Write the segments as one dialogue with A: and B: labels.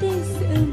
A: です。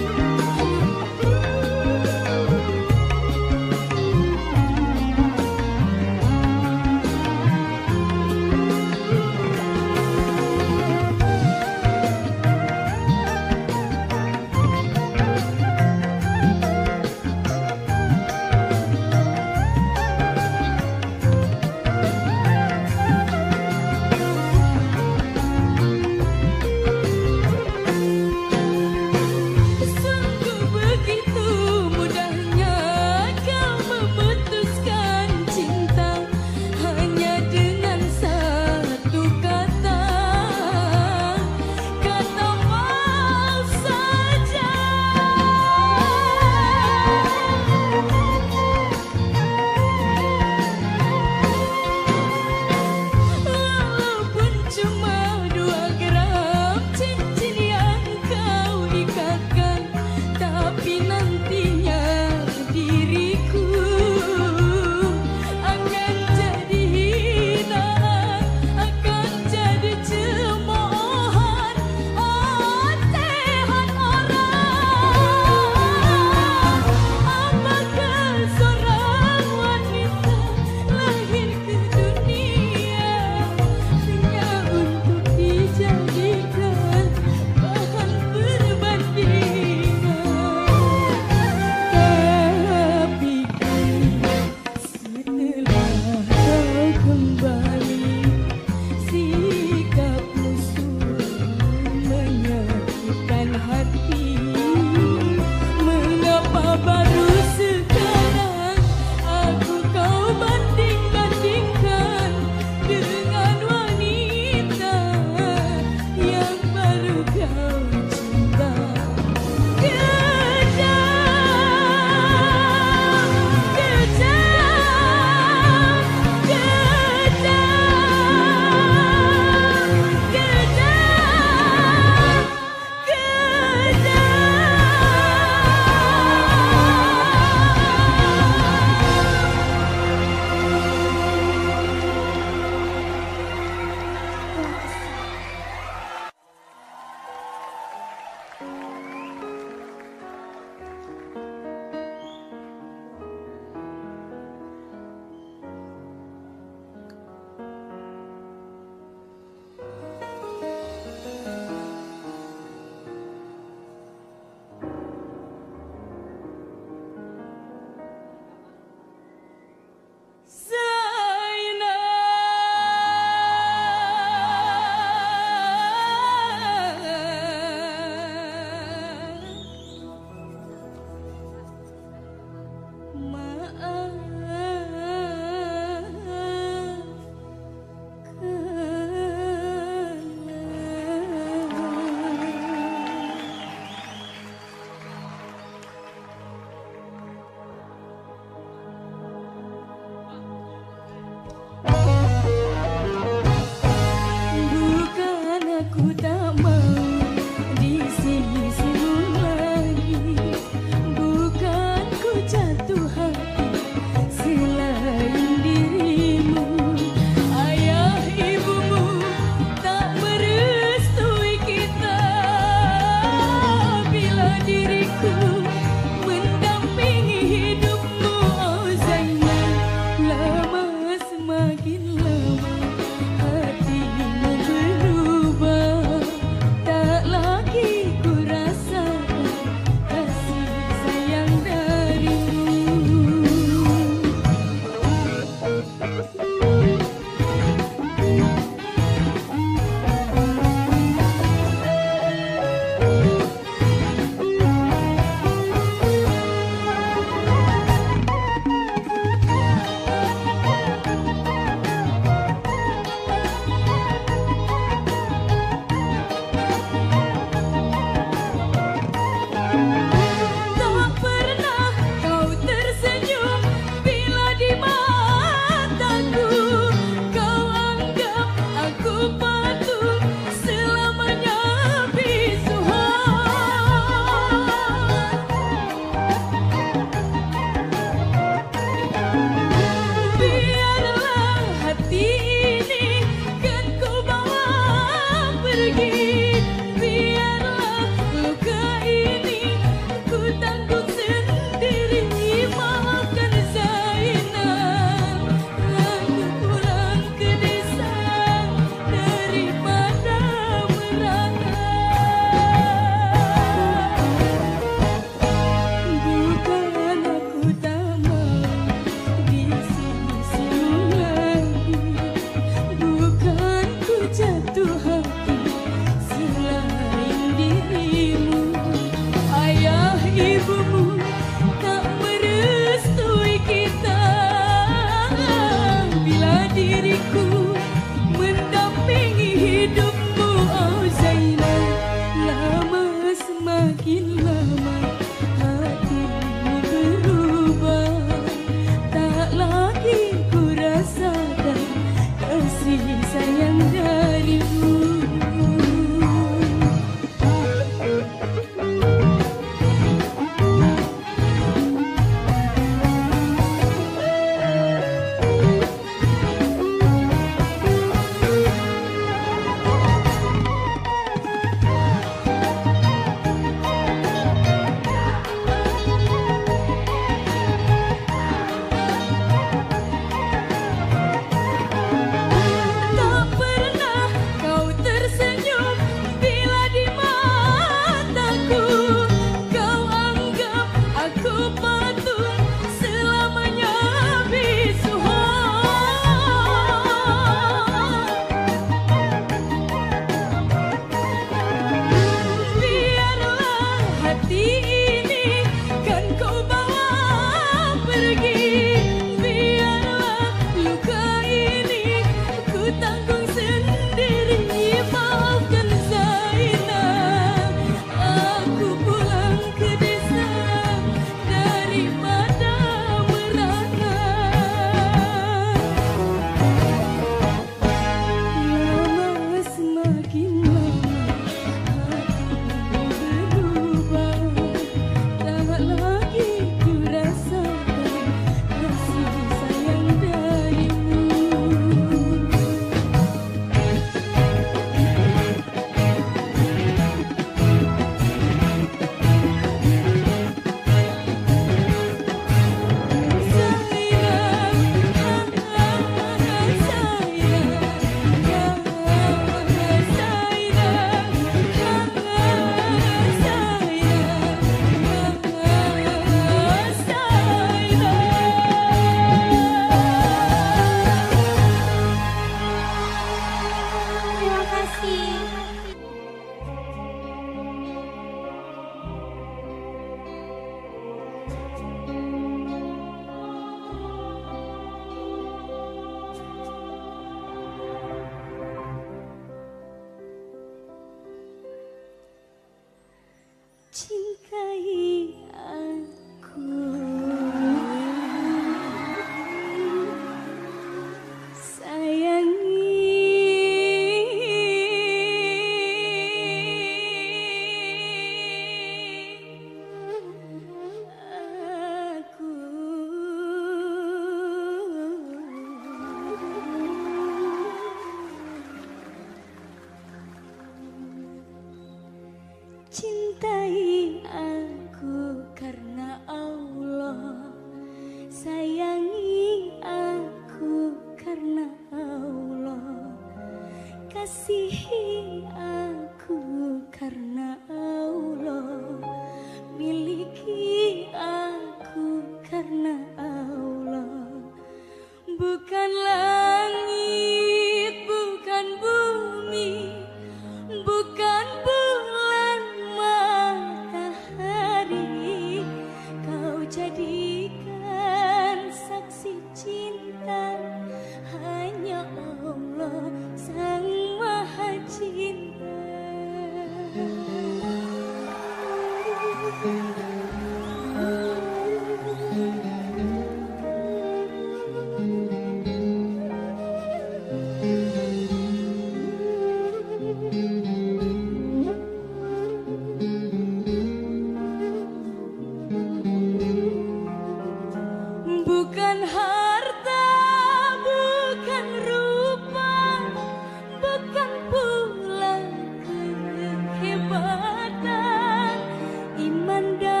A: Iman